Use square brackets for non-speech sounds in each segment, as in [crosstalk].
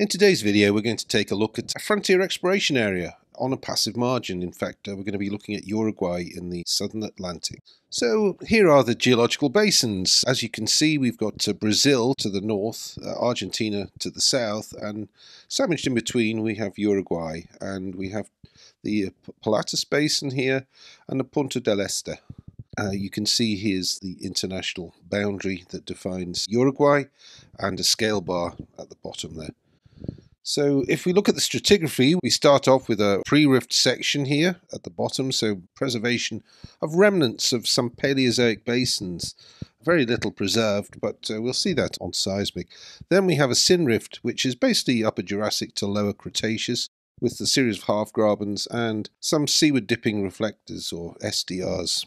In today's video we're going to take a look at a frontier exploration area on a passive margin. In fact uh, we're going to be looking at Uruguay in the southern Atlantic. So here are the geological basins. As you can see we've got uh, Brazil to the north, uh, Argentina to the south and sandwiched in between we have Uruguay and we have the uh, Pelotas Basin here and the Punta del Este. Uh, you can see here's the international boundary that defines Uruguay and a scale bar at the bottom there. So if we look at the stratigraphy, we start off with a pre-rift section here at the bottom, so preservation of remnants of some Paleozoic basins. Very little preserved, but uh, we'll see that on seismic. Then we have a synrift, which is basically Upper Jurassic to Lower Cretaceous, with a series of half grabens and some seaward dipping reflectors or SDRs.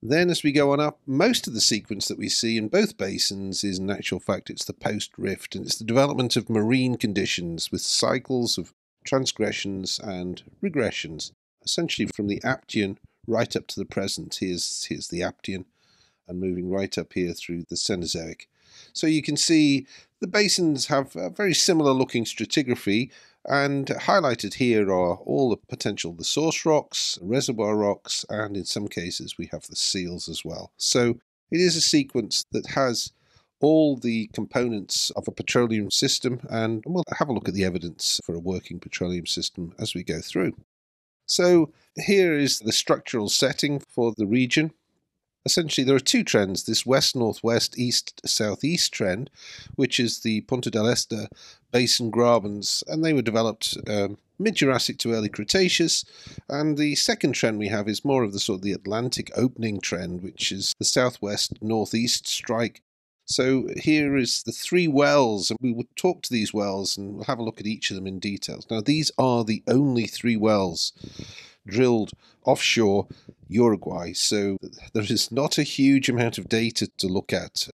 Then, as we go on up, most of the sequence that we see in both basins is, in actual fact, it's the post rift, and it's the development of marine conditions with cycles of transgressions and regressions, essentially from the Aptian right up to the present. Here's, here's the Aptian, and moving right up here through the Cenozoic. So you can see the basins have a very similar looking stratigraphy, and highlighted here are all the potential the source rocks, reservoir rocks, and in some cases we have the seals as well. So it is a sequence that has all the components of a petroleum system, and we'll have a look at the evidence for a working petroleum system as we go through. So here is the structural setting for the region essentially there are two trends this west northwest east southeast trend which is the Punta del Este basin grabens and they were developed um, mid Jurassic to early Cretaceous and the second trend we have is more of the sort of the Atlantic opening trend which is the southwest northeast strike so here is the three wells, and we will talk to these wells and we'll have a look at each of them in details. Now, these are the only three wells drilled offshore Uruguay. So there is not a huge amount of data to look at.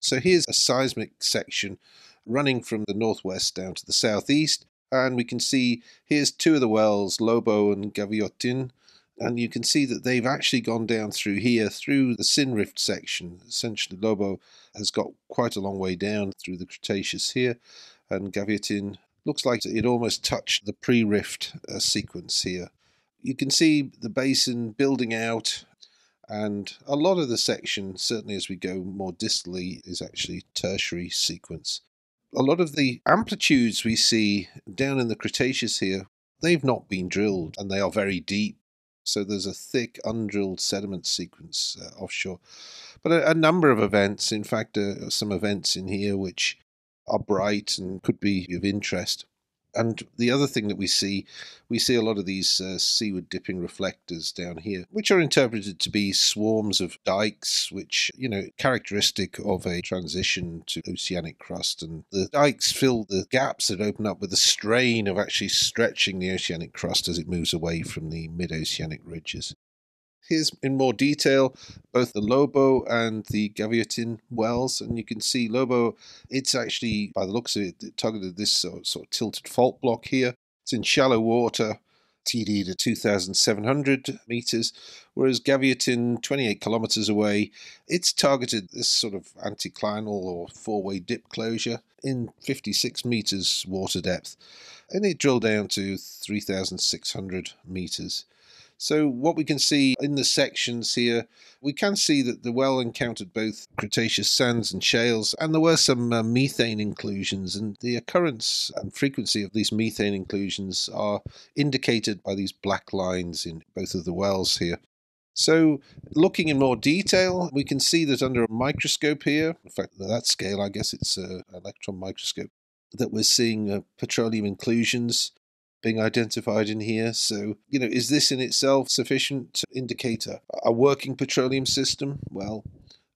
So here's a seismic section running from the northwest down to the southeast. And we can see here's two of the wells, Lobo and Gaviotin. And you can see that they've actually gone down through here, through the Synrift section. Essentially, Lobo has got quite a long way down through the Cretaceous here. And Gaviotin looks like it almost touched the pre-rift uh, sequence here you can see the basin building out and a lot of the section, certainly as we go more distally, is actually tertiary sequence. A lot of the amplitudes we see down in the Cretaceous here, they've not been drilled and they are very deep. So there's a thick undrilled sediment sequence uh, offshore. But a, a, number of events, in fact, uh, some events in here which are bright and could be of interest and the other thing that we see, we see a lot of these uh, seaward dipping reflectors down here, which are interpreted to be swarms of dikes, which, you know, characteristic of a transition to oceanic crust. And the dikes fill the gaps that open up with the strain of actually stretching the oceanic crust as it moves away from the mid oceanic ridges. Here's in more detail both the Lobo and the Gaviotin wells, and you can see Lobo, it's actually, by the looks of it, it targeted this sort, sort of tilted fault block here. It's in shallow water, TD to 2,700 meters, whereas Gaviotin, 28 kilometers away, it's targeted this sort of anticlinal or four way dip closure in 56 meters water depth, and it drilled down to 3,600 meters. So what we can see in the sections here, we can see that the well encountered both Cretaceous sands and shales, and there were some uh, methane inclusions, and the occurrence and frequency of these methane inclusions are indicated by these black lines in both of the wells here. So, looking in more detail, we can see that under a microscope here, in fact, at that scale, I guess it's an electron microscope, that we're seeing uh, petroleum inclusions being identified in here. So, you know, is this in itself sufficient indicator? a, working petroleum system? Well,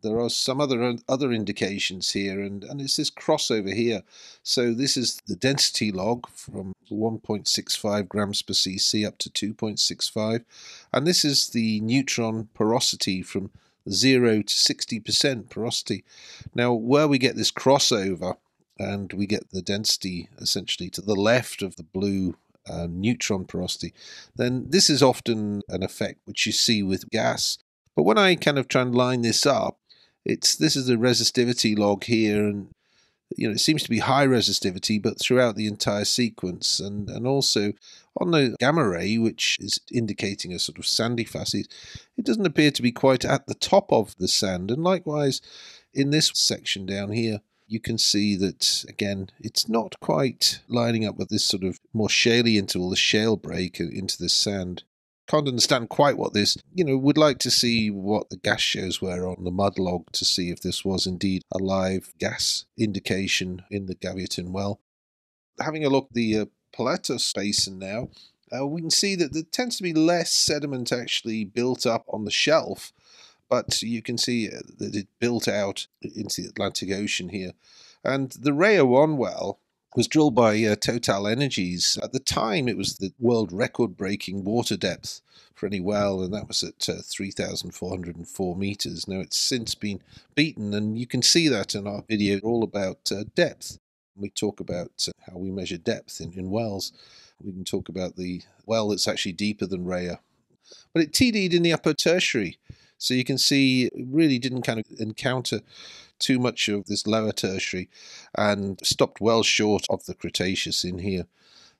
there are some other uh, other indications here, and, and it's this crossover here. So this is the density log from 1.65 grams per cc up to 2.65, and this is the neutron porosity from 0 to 60% porosity. Now, where we get this crossover, and we get the density essentially to the left of the blue uh, neutron porosity, then this is often an effect which you see with gas. But when I kind of try and line this up, it's this is the resistivity log here, and you know, it seems to be high resistivity, but throughout the entire sequence, and and also on the gamma ray, which is indicating a sort of sandy facet, it doesn't appear to be quite at the top of the sand, and likewise in this section down here. You can see that again, it's not quite lining up with this sort of more shaly interval, the shale break into the sand can't understand quite what this, you know, would like to see what the gas shows were on the mud log to see if this was indeed a live gas indication in the Gaviotin well. Having a look at the uh, Basin now, uh, we can see that there tends to be less sediment actually built up on the shelf, but you can see uh, that it built out into the Atlantic Ocean here. And the Raya 1 well was drilled by uh, TotalEnergies. At the time, it was the world record breaking water depth for any well, and that was at uh, 3,404 meters. Now, it's since been beaten, and you can see that in our video all about uh, depth. We talk about uh, how we measure depth in, in wells. We can talk about the well that's actually deeper than Raya. But it TD'd in the upper tertiary. So you can see really didn't kind of encounter too much of this lower tertiary and stopped well short of the Cretaceous in here.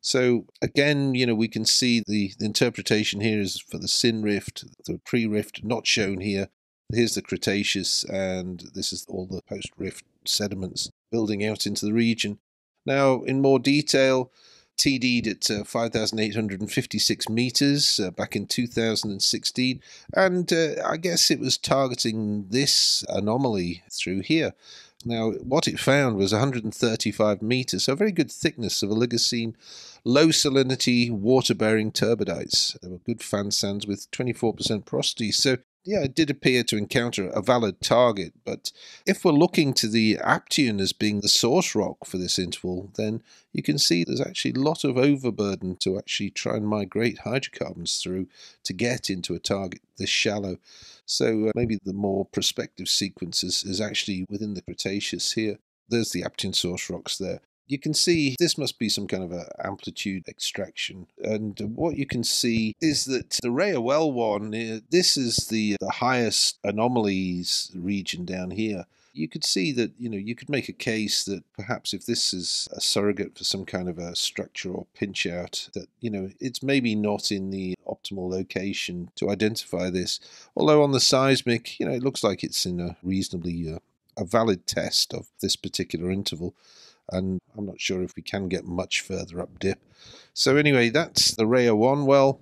So again, you know, we can see the, the interpretation here is for the Syn Rift, the pre-rift not shown here. Here's the Cretaceous, and this is all the post-rift sediments building out into the region. Now, in more detail, TD'd at uh, 5,856 meters uh, back in 2016, and uh, I guess it was targeting this anomaly through here. Now, what it found was 135 meters, so a very good thickness of oligocene, low salinity, water bearing turbidites. They were good fan sands with 24% porosity. So yeah, it did appear to encounter a valid target, but if we're looking to the Aptian as being the source rock for this interval, then you can see there's actually a lot of overburden to actually try and migrate hydrocarbons through to get into a target this shallow. So uh, maybe the more prospective sequences is actually within the Cretaceous here. There's the Aptian source rocks there you can see this must be some kind of a amplitude extraction. And what you can see is that the Raya well one, uh, this is the, the highest anomalies region down here. You could see that, you know, you could make a case that perhaps if this is a surrogate for some kind of a structure or pinch out, that, you know, it's maybe not in the optimal location to identify this. Although on the seismic, you know, it looks like it's in a reasonably uh, a valid test of this particular interval and I'm not sure if we can get much further up dip. So anyway, that's the Raya 1 well.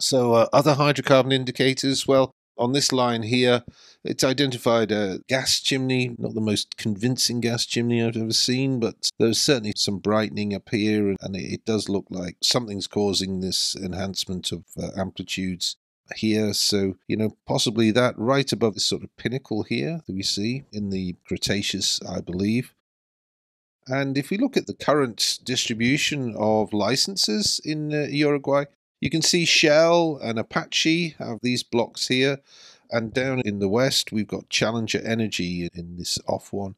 So uh, other hydrocarbon indicators, well, on this line here, it's identified a gas chimney, not the most convincing gas chimney I've ever seen, but there's certainly some brightening up here, and it does look like something's causing this enhancement of uh, amplitudes here. So, you know, possibly that right above this sort of pinnacle here that we see in the Cretaceous, I believe. And if we look at the current distribution of licenses in uh, Uruguay, you can see Shell and Apache have these blocks here. And down in the west, we've got Challenger Energy in this off one.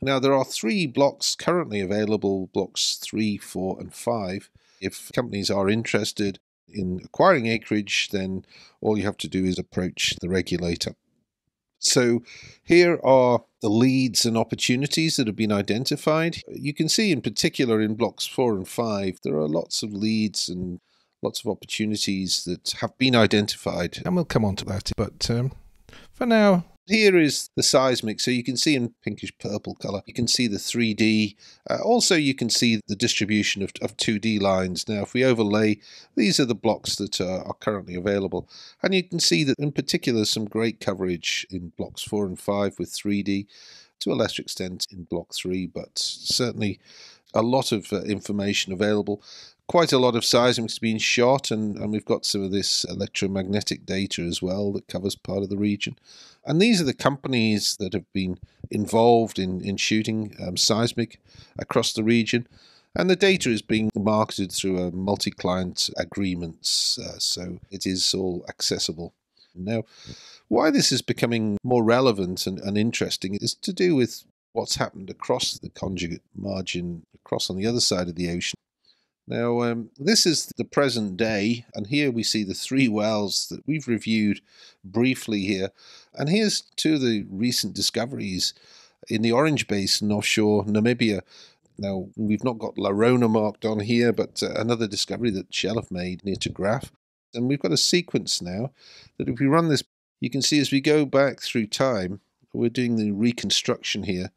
Now, there are three blocks currently available blocks three, four, and five. If companies are interested in acquiring acreage, then all you have to do is approach the regulator. So here are the leads and opportunities that have been identified. You can see in particular in blocks four and five, there are lots of leads and lots of opportunities that have been identified. And we'll come on to that. But um, for now, here is the seismic. So you can see in pinkish purple color, you can see the 3D. Uh, also, you can see the distribution of, of 2D lines. Now, if we overlay, these are the blocks that are, are currently available. And you can see that in particular, some great coverage in blocks 4 and 5 with 3D, to a lesser extent in block 3, but certainly a lot of uh, information available quite a lot of seismic's been shot, and, and we've got some of this electromagnetic data as well that covers part of the region. And these are the companies that have been involved in, in shooting um, seismic across the region. And the data is being marketed through a multi client agreements, uh, so it is all accessible. Now, why this is becoming more relevant and, and interesting is to do with what's happened across the conjugate margin, across on the other side of the ocean. Now, um, this is the present day, and here we see the three wells that we've reviewed briefly here. And here's two of the recent discoveries. in the Orange Basin offshore Namibia. Now, we've not got La Rona marked on here, but uh, another discovery that Shell have made near to Graff. And we've got a sequence now that if we run this, you can see as we go back through time, we're doing the reconstruction here.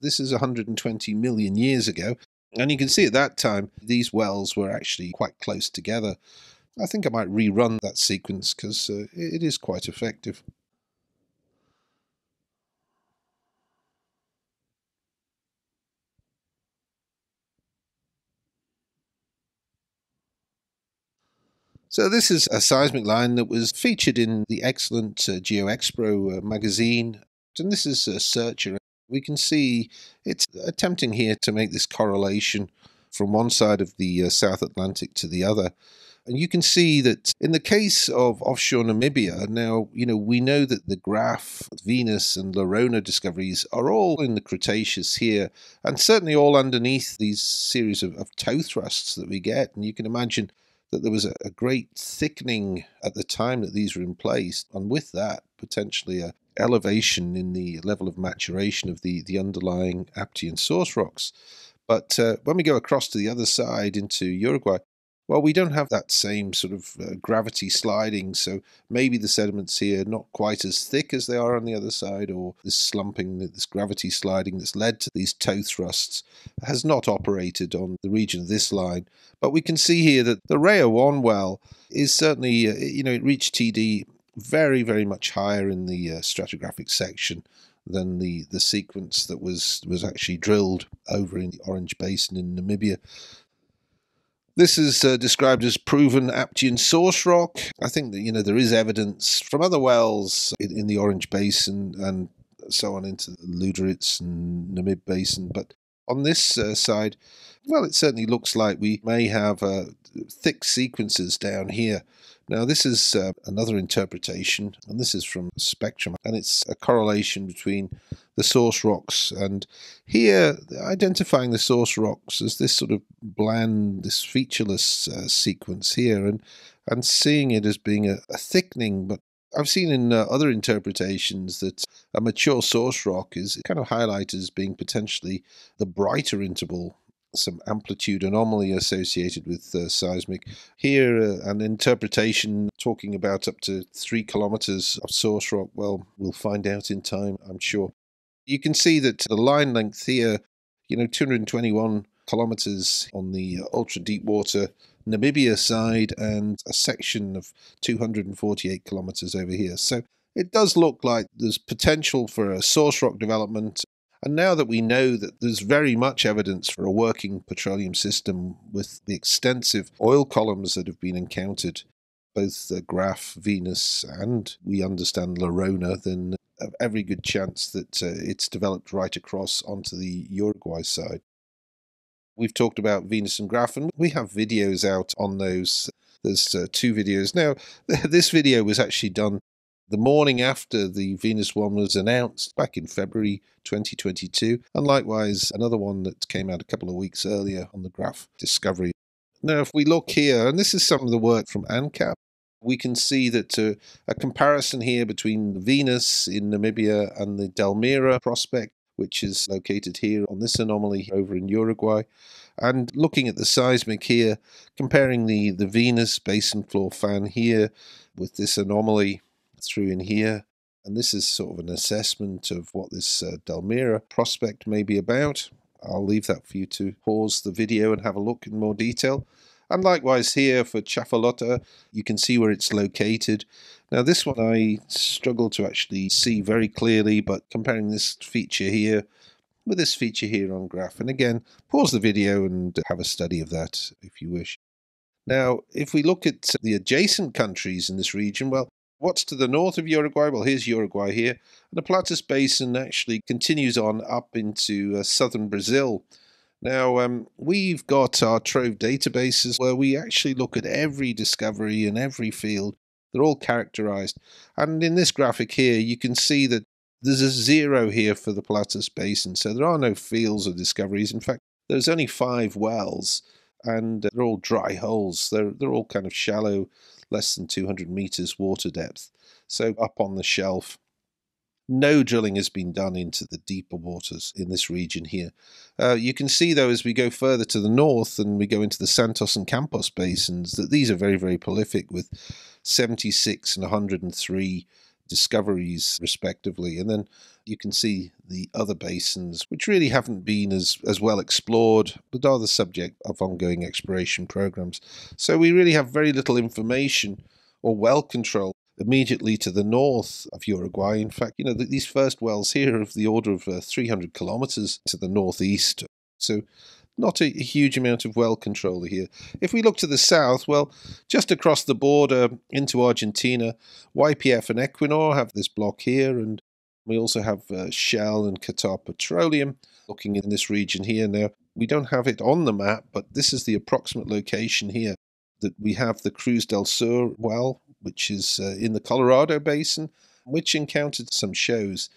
This is 120 million years ago. And you can see at that time, these wells were actually quite close together. I think I might rerun that sequence because uh, it is quite effective. So this is a seismic line that was featured in the excellent uh, GeoExpro uh, magazine. And this is a searcher. We can see it's attempting here to make this correlation from one side of the uh, South Atlantic to the other. And you can see that in the case of offshore Namibia, now, you know, we know that the Graff, Venus, and La Rona discoveries are all in the Cretaceous here, and certainly all underneath these series of, of toe thrusts that we get. And you can imagine that there was a, great thickening at the time that these were in place, and with that, potentially a elevation in the level of maturation of the, the underlying Aptian source rocks. But uh, when we go across to the other side into Uruguay, well, we don't have that same sort of uh, gravity sliding, so maybe the sediments here are not quite as thick as they are on the other side, or this slumping, this gravity sliding that's led to these toe thrusts has not operated on the region of this line. But we can see here that the Raya 1 well is certainly, uh, you know, it reached TD very, very much higher in the uh, stratigraphic section than the, the sequence that was, was actually drilled over in the Orange Basin in Namibia. This is uh, described as proven Aptian source rock. I think that you know there is evidence from other wells in, in the Orange Basin and so on into the Lüderitz and Namib Basin, but on this uh, side, well, it certainly looks like we may have uh, thick sequences down here. Now, this is uh, another interpretation, and this is from Spectrum, and it's a correlation between the source rocks. And here, identifying the source rocks as this sort of bland, this featureless uh, sequence here, and and seeing it as being a, a thickening. But I've seen in uh, other interpretations that a mature source rock is kind of highlighted as being potentially the brighter interval some amplitude anomaly associated with uh, seismic. Here, uh, an interpretation talking about up to three kilometers of source rock. Well, we'll find out in time, I'm sure. You can see that the line length here, you know, 221 kilometers on the ultra deep water Namibia side and a section of 248 kilometers over here. So it does look like there's potential for a source rock development. And now that we know that there's very much evidence for a working petroleum system with the extensive oil columns that have been encountered, both the Graff, Venus, and we understand La Rona, then every good chance that uh, it's developed right across onto the Uruguay side. We've talked about Venus and Graff, and we have videos out on those. There's uh, two videos. Now, [laughs] this video was actually done the morning after the Venus one was announced back in February 2022, and likewise another one that came out a couple of weeks earlier on the Graff discovery. Now, if we look here, and this is some of the work from ANCAP, we can see that uh, a comparison here between Venus in Namibia and the Delmira prospect, which is located here on this anomaly over in Uruguay. And looking at the seismic here, comparing the, the Venus basin floor fan here with this anomaly through in here. And this is sort of an assessment of what this uh, Delmira prospect may be about. I'll leave that for you to pause the video and have a look in more detail. And likewise here for Chafalota, you can see where it's located. Now this one I struggle to actually see very clearly, but comparing this feature here with this feature here on Graff, and again, pause the video and have a study of that if you wish. Now, if we look at the adjacent countries in this region, well, what's to the north of Uruguay? Well, here's Uruguay here. And the Pelotas Basin actually continues on up into uh, southern Brazil. Now, um, we've got our Trove databases where we actually look at every discovery in every field. They're all characterized. And in this graphic here, you can see that there's a zero here for the Pelotas Basin. So there are no fields or discoveries. In fact, there's only five wells, and they're all dry holes. They're, they're all kind of shallow, less than 200 meters water depth. So up on the shelf. no drilling has been done into the deeper waters in this region here. Uh, you can see, though, as we go further to the north and we go into the Santos and Campos basins, that these are very, very prolific with 76 and 103 discoveries, respectively. And then you can see the other basins, which really haven't been as, as well explored, but are the subject of ongoing exploration programs. So we really have very little information or well control immediately to the north of Uruguay. In fact, you know, these first wells here are of the order of uh, 300 kilometers to the northeast. So not a, huge amount of well control here. If we look to the south, well, just across the border into Argentina, YPF and Equinor have this block here, and we also have uh, Shell and Qatar Petroleum looking in this region here. Now, we don't have it on the map, but this is the approximate location here that we have the Cruz del Sur well, which is uh, in the Colorado Basin, which encountered some shows.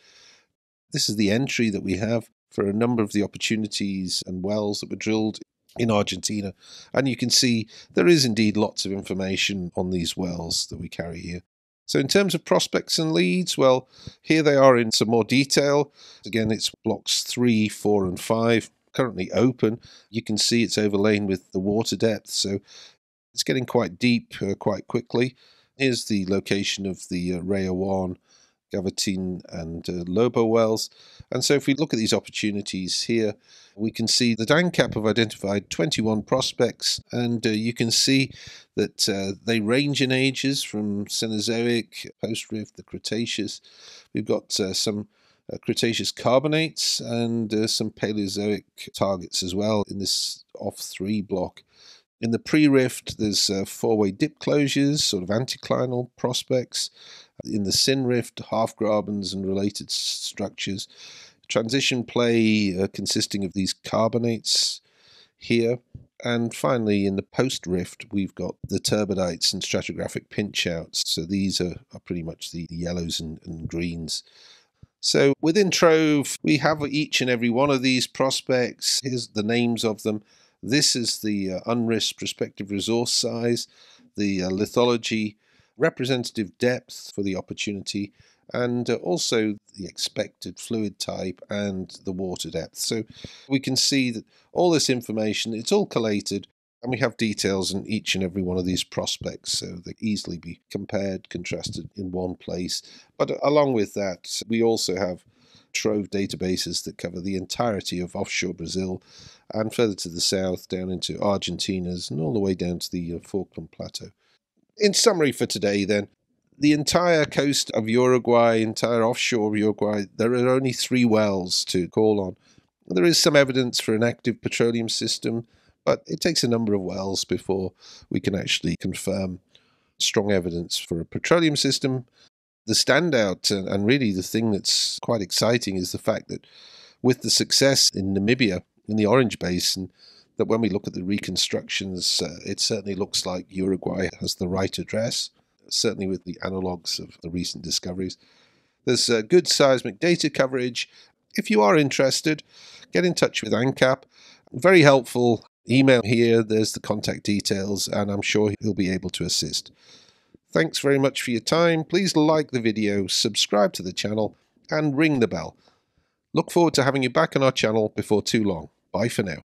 This is the entry that we have for a number of the opportunities and wells that were drilled in Argentina. And you can see there is indeed lots of information on these wells that we carry here. So, in terms of prospects and leads, well, here they are in some more detail. Again, it's blocks three, four, and five currently open. You can see it's overlain with the water depth, so it's getting quite deep uh, quite quickly. Here's the location of the uh, Raya 1, Gaviotin, and uh, Lobo wells. And so if we look at these opportunities here, we can see that ANCAP have identified 21 prospects, and uh, you can see that uh, they range in ages from Cenozoic, post-rift, the Cretaceous. We've got uh, some uh, Cretaceous carbonates and uh, some Paleozoic targets as well in this off three block. In the pre-rift, there's uh, four-way dip closures, sort of anticlinal prospects. In the syn rift, half grabens and related structures. Transition play uh, consisting of these carbonates here. And finally, in the post rift, we've got the turbidites and stratigraphic pinch outs. So these are, are pretty much the yellows and, and greens. So within Trove, we have each and every one of these prospects. Here's the names of them. This is the uh, unrisked prospective resource size, the uh, lithology, representative depth for the opportunity, and uh, also the expected fluid type and the water depth. So we can see that all this information, it's all collated and we have details in each and every one of these prospects so they easily be compared, contrasted in one place. But along with that, we also have Trove databases that cover the entirety of offshore Brazil and further to the south down into Argentina's and all the way down to the uh, Falkland Plateau. In summary for today, then, the entire coast of Uruguay, entire offshore Uruguay, there are only three wells to call on. There is some evidence for an active petroleum system, but it takes a number of wells before we can actually confirm strong evidence for a petroleum system. The standout, uh, and really the thing that's quite exciting, is the fact that with the success in Namibia, in the Orange Basin, that when we look at the reconstructions, uh, it certainly looks like Uruguay has the right address certainly with the analogs of the recent discoveries. There's uh, good seismic data coverage. If you are interested, get in touch with ANCAP. Very helpful. Email here, there's the contact details, and I'm sure he'll be able to assist. Thanks very much for your time. Please like the video, subscribe to the channel, and ring the bell. Look forward to having you back on our channel before too long. Bye for now.